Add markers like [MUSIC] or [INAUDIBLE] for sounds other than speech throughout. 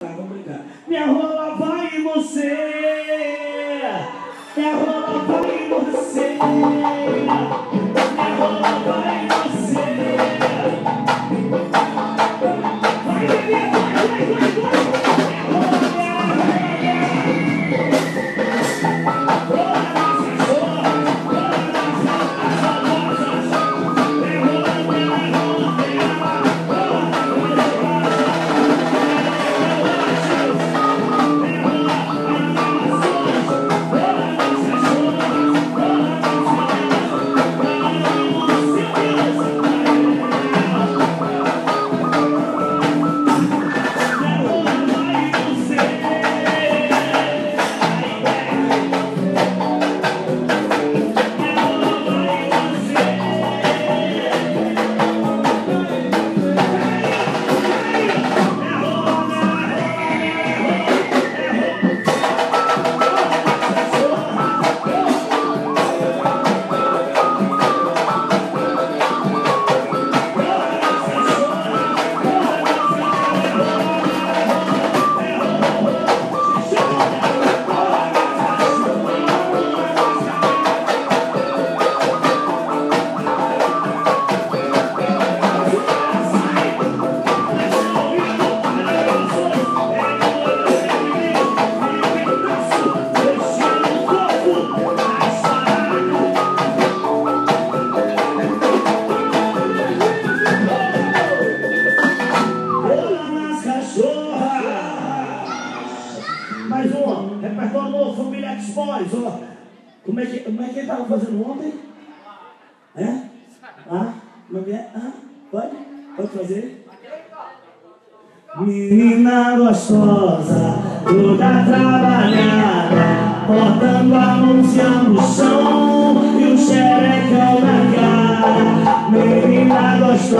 Tá, Minha rola vai em você. Minha rola vai em você.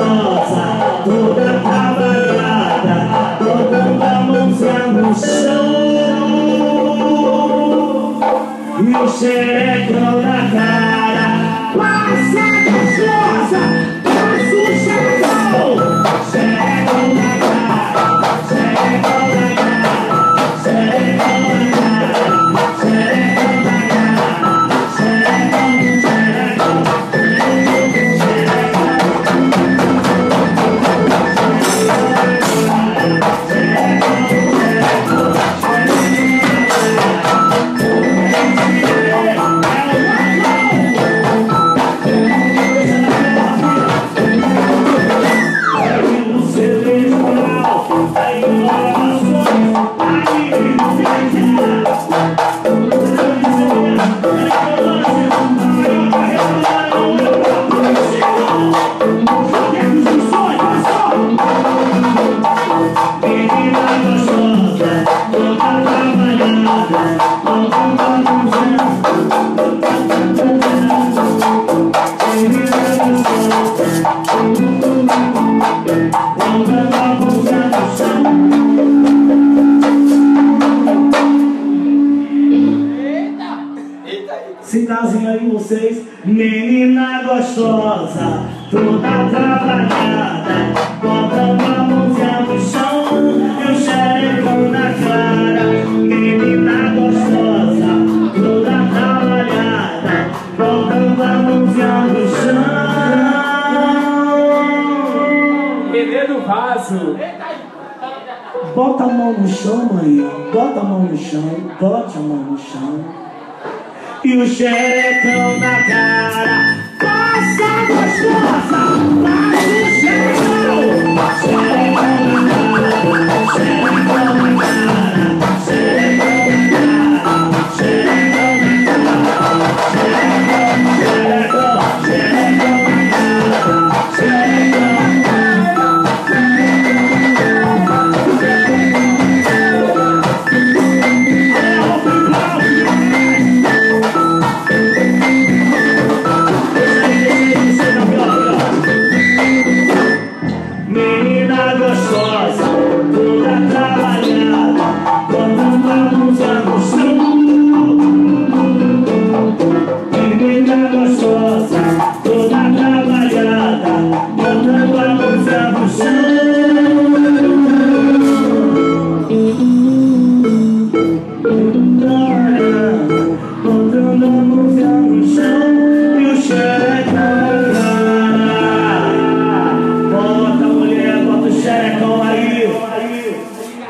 Krishna. e o xerecão na cara. Passa gostosa, passa o xerecão.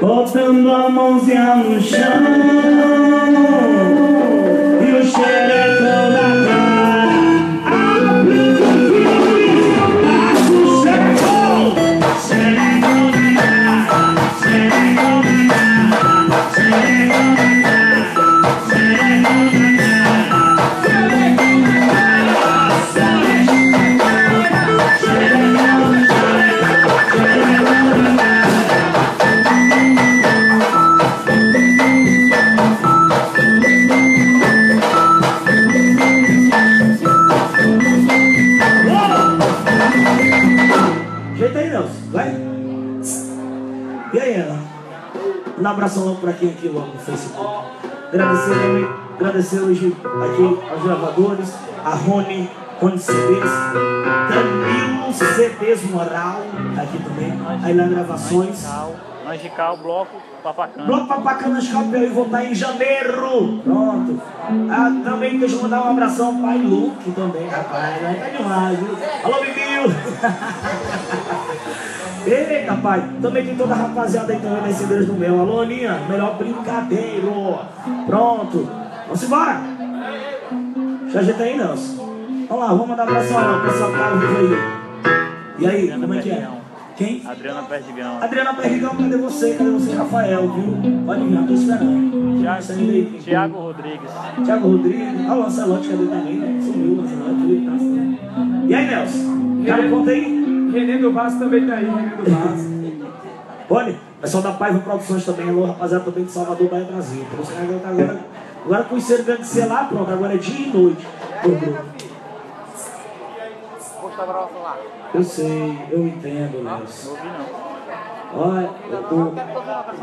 Botando a mãozinha no chão abração logo pra quem aqui logo no Facebook. Agradecer também, agradecer hoje aqui aos gravadores, a Rony, Rony CDs, Danilo CDs Moral, tá aqui também, aí na gravações. Angical, bloco, papacana. Bloco Papacana Chapéu e voltar em janeiro. Pronto. Ah, também deixa eu mandar um abração ao pai Luke também, rapaz. Tá demais, viu? Alô, Bibinho. [LAUGHS] Eita, pai. Também tem toda a rapaziada aí também das cedeiras do meu. Alô, Aninha. Melhor brincadeiro. Pronto. Vamos embora. Já ajeita aí, Nelson. Vamos lá, vamos mandar abração ao pessoal que tá vivo aí. E aí, como é que é? Quem? Adriana Perdigão. Adriana Perdigão, cadê você? Cadê você, Rafael, viu? Pode vir, eu tô esperando. Tiago. Tiago Rodrigues. Tiago Rodrigues. Ah, o cadê também, né? Sumiu o tá assim. E aí, Nelson? Cara, conta aí. René do Vasco também tá aí, René do Vasco. Olha, pessoal da Paiva Produções também, alô, rapaziada também de Salvador, Bahia, Brasil. Então, os caras tá agora, agora conheceram o ser lá, pronto, agora é dia e noite. Eu sei, eu entendo, Nelson. Não ouvi não. Olha, eu tô,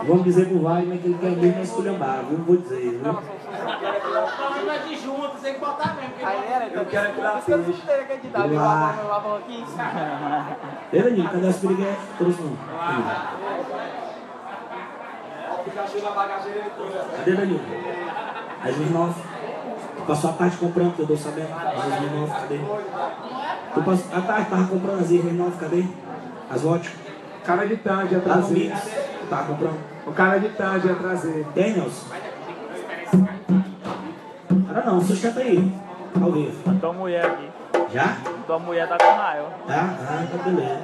vamos dizer pro Wagner que ele quer mesmo esculhambar, viu? Vou dizer, viu? Eu quero tirar peixe. Ei, Danilo, cadê as piriguetes? Trouxe não. Cadê Danilo? As Smirnoff. Passou a tarde comprando, que eu dou sabendo. As Smirnoff, cadê? Tu passou a tarde, tava comprando as Smirnoff, cadê? As vodka. Cara de tarde ia Lá trazer. Tava comprando. O cara de tarde ia trazer. Tem, Nelson? Cara não, sustenta aí. Ao vivo. A tua mulher aqui. Já? Tua mulher tá com raio. Tá? Ah, tá beleza.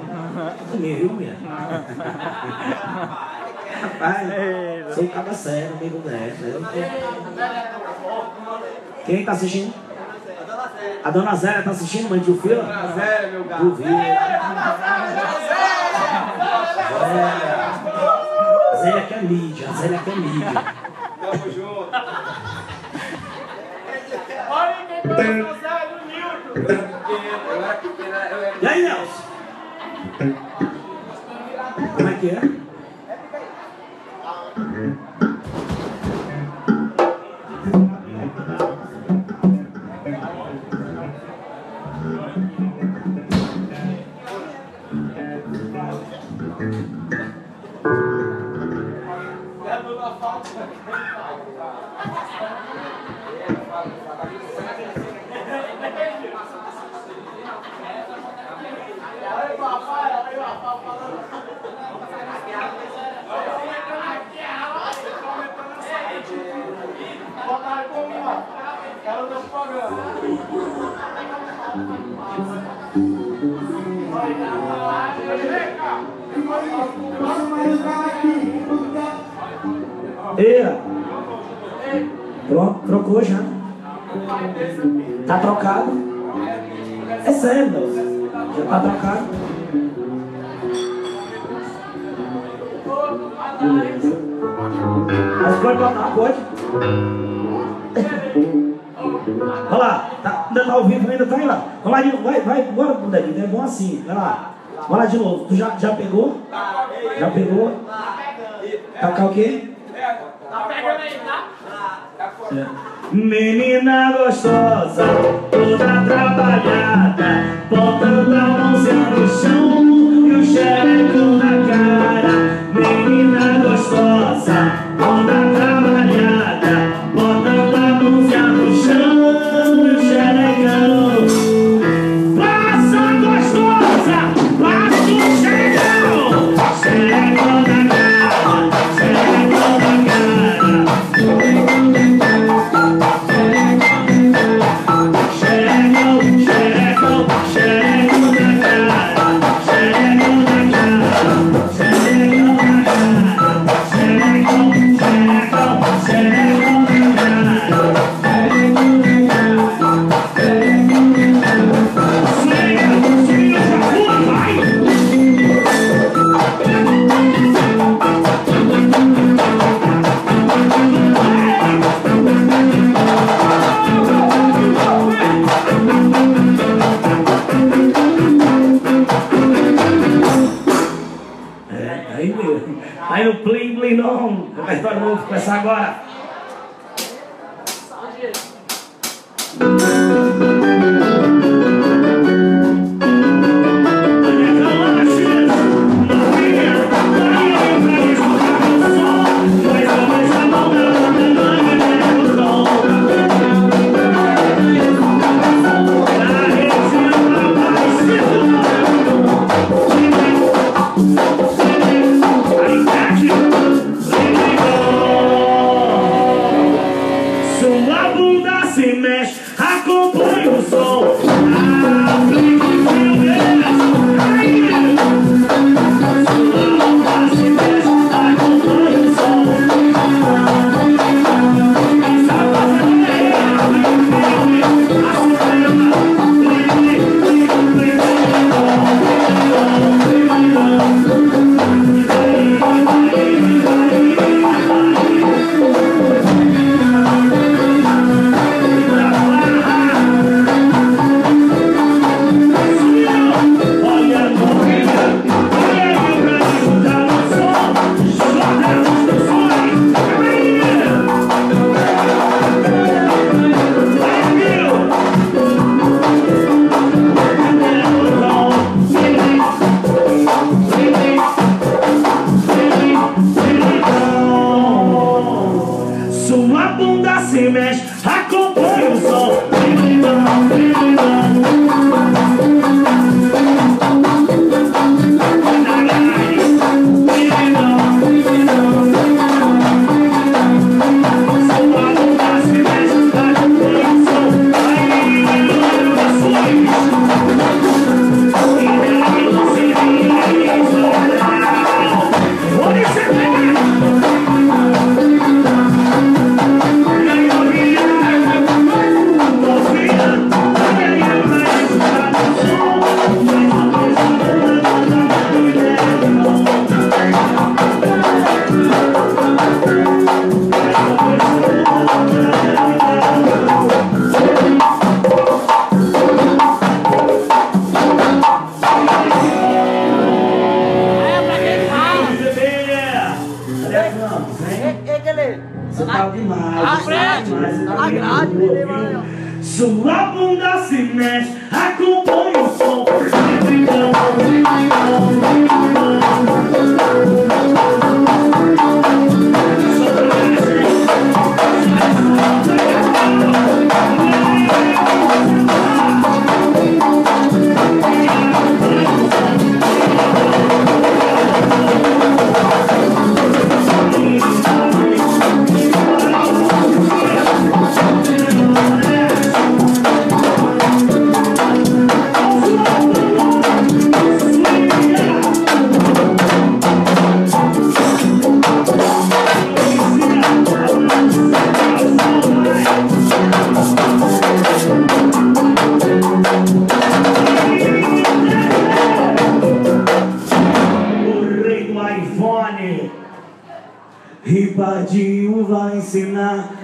Comigo, viu, mulher? Rapaz, sou um cara sério, amigo dela. Quem tá assistindo? A dona Zélia tá assistindo, mãe de fila? Zé, meu gato. Duvido. Zélia. Zélia que é mídia, Zélia que é mídia. Tamo junto. Eu era pequena, eu era E aí, Nelson? Como é que é? Eira. Pronto, trocou já. Tá trocado. É sério, Nelson. Já tá trocado. Beleza. Mas pode botar, pode. Olha lá, tá, ainda tá ao vivo, ainda tá aí lá. Vamos lá vai, vai, bora, Budadinho, é bom assim, vai lá. Lá de novo, tu já, já pegou? Já pegou? Tocar o quê? É. Menina gostosa, toda trabalhada, botando a mãozinha no chão e o xerecão na cara. Menina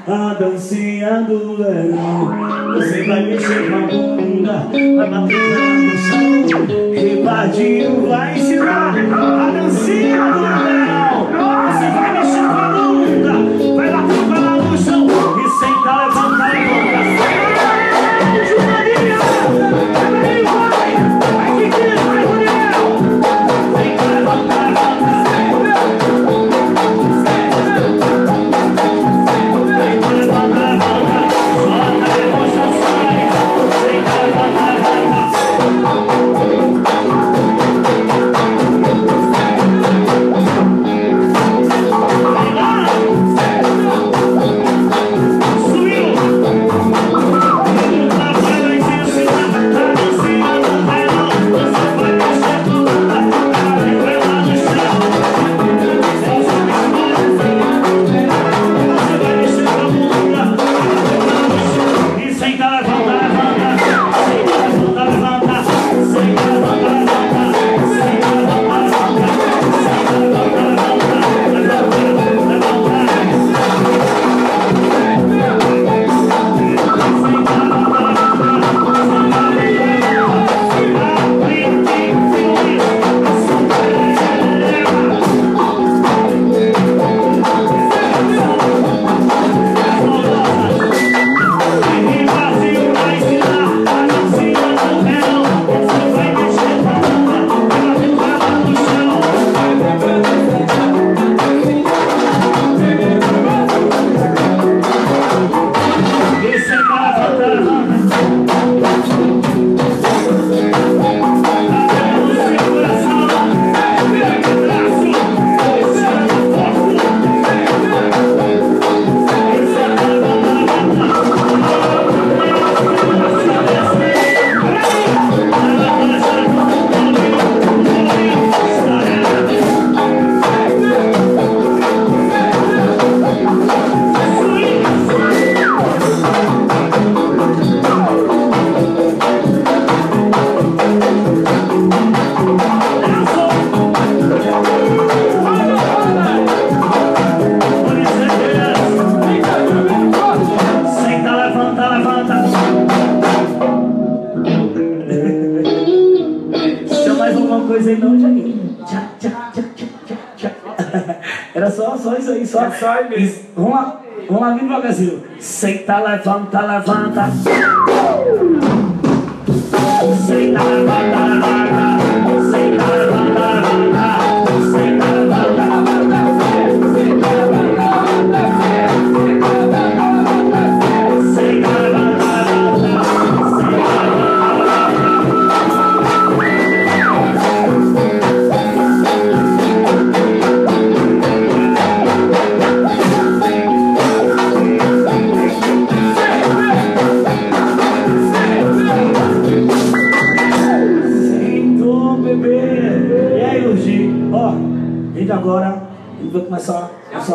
A dancinha do leão Você vai mexer com a bunda Vai bater tá no chão. Ribadinho vai ensinar A dancinha do leão Você vai mexer com a bunda Senta, levanta, levanta. Senta, levanta, levanta.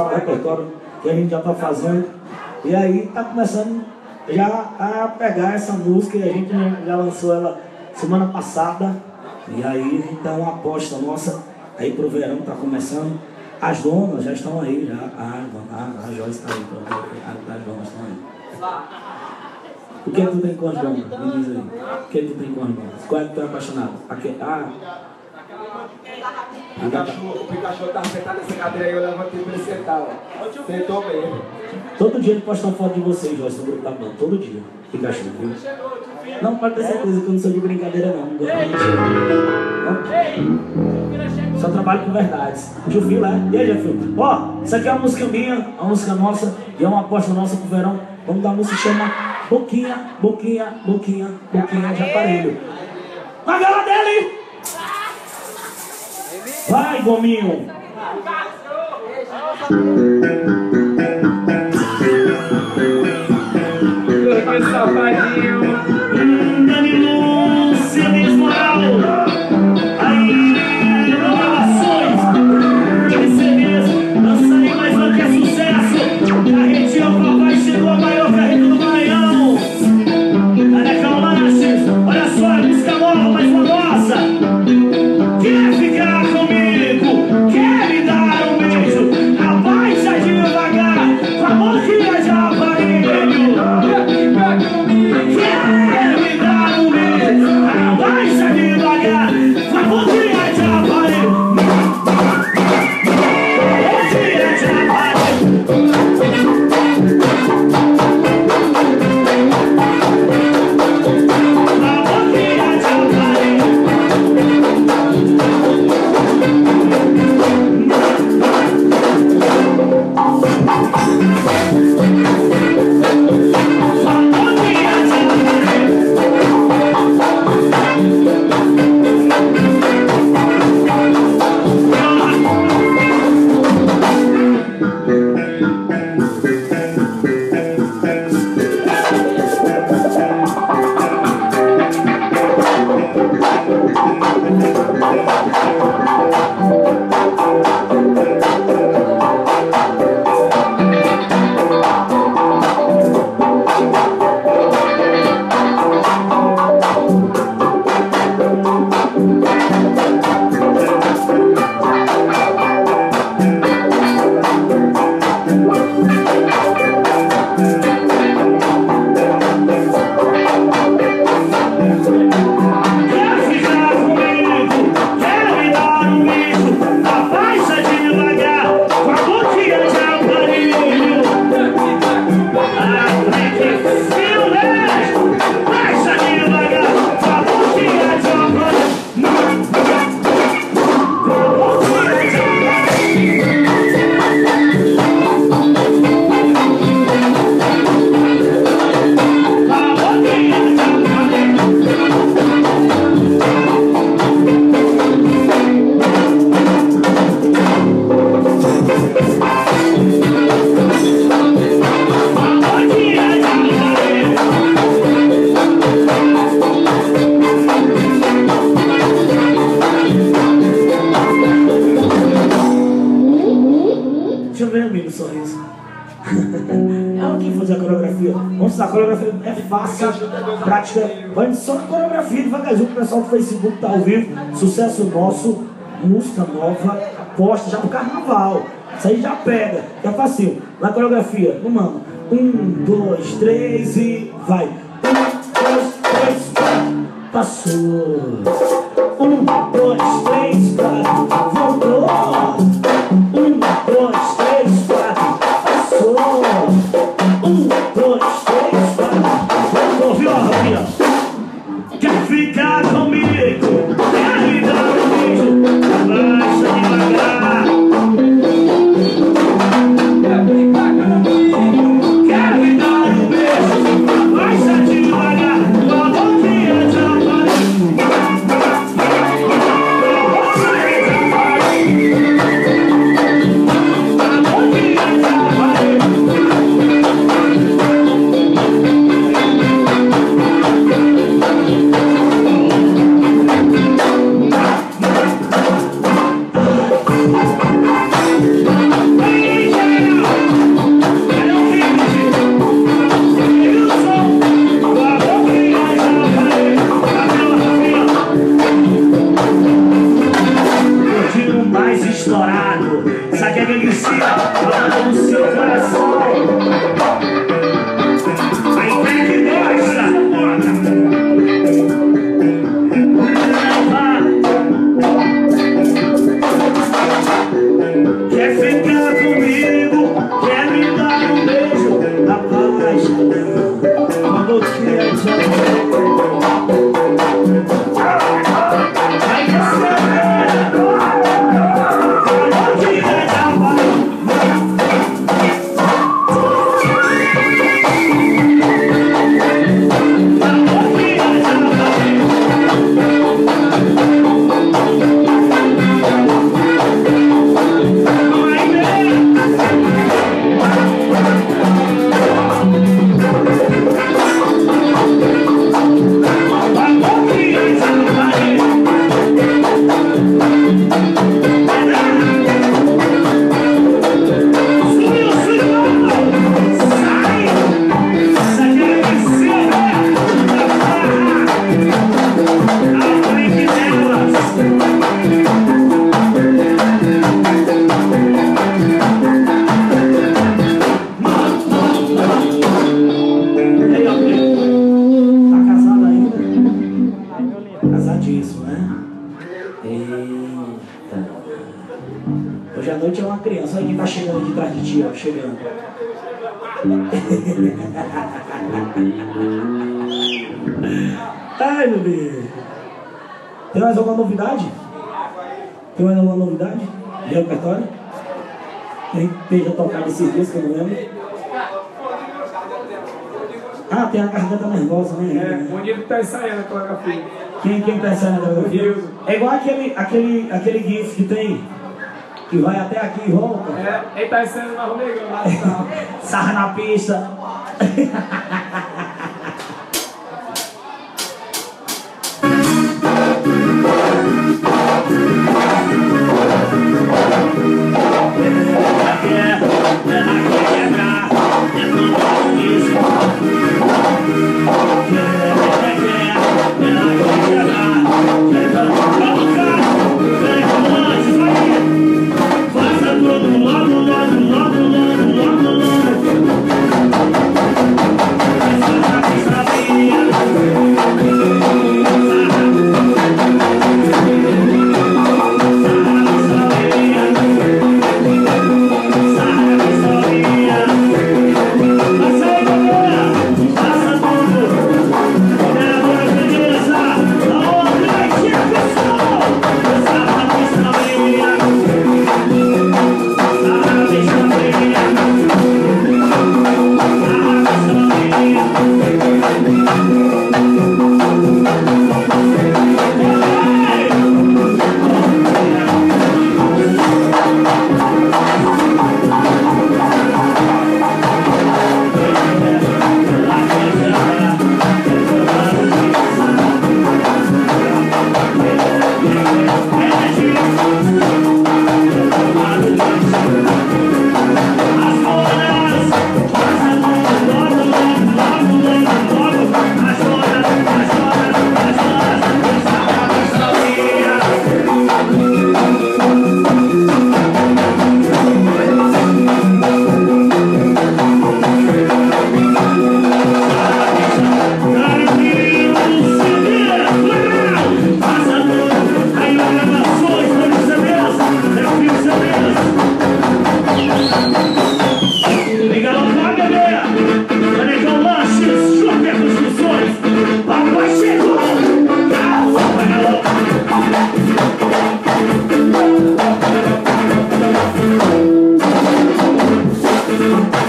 O repertório que a gente já tá fazendo. E aí tá começando já a pegar essa música e a gente já lançou ela semana passada. E aí então uma aposta nossa aí pro verão tá começando. As donas já estão aí, já. A, a, a Joyce tá aí, pronto. A- As donas estão aí. O que tu tem com as donas? Me diz aí. O que tu tem com as donas? Qual é que tu é apaixonado? Aque- Ah, O Pikachu, o tá sentado nessa cadeira aí, eu levantei pra ele sentar, ó. Sentou mesmo. todo dia ele posta uma foto de vocês, Joyce, no grupo da banda. Todo dia. Pikachu, viu? Não, pode ter certeza que eu não sou de brincadeira, não. Só trabalho com verdades. Jufil, né? E aí, Jufil? Ó, isso aqui é uma música minha, uma música nossa, e é uma aposta nossa pro verão. Vamos dar uma música que chama Boquinha, Boquinha, Boquinha, Boquinha de Aparelho. Na vela dele! Vai, Gominho! Que safadinho. Danilo Cedês Moral. Aí, inovações. CDs, lança aí mais um que sucesso. Carretinha Papai chegou a maior carreta do Maranhão. Canecão Lanches, olha só, a música mais Prática. Vai só na coreografia devagarzinho, o pessoal do Facebook tá ao vivo. Sucesso nosso, música nova, aposta já pro carnaval. Isso aí já pega, já facinho. Na coreografia, vamos. Um, dois, três e vai. Um, dois, três, quatro. Passou. Meu Deus. Tem mais alguma novidade? Tem mais alguma novidade? De repertório? Tem que esteja tocado esses dias que eu não lembro. Ah, tem a garganta nervosa, É, né? o Nilo tá ensaiando a coreografia. Quem, quem tá ensaiando a coreografia? É igual aquele, aquele, aquele GIF que tem, que vai até aqui e volta. É, ele tá ensaiando na Romegão lá no. [LAUGHS] Sarra na pista. [LAUGHS] Yeah.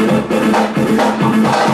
I'm not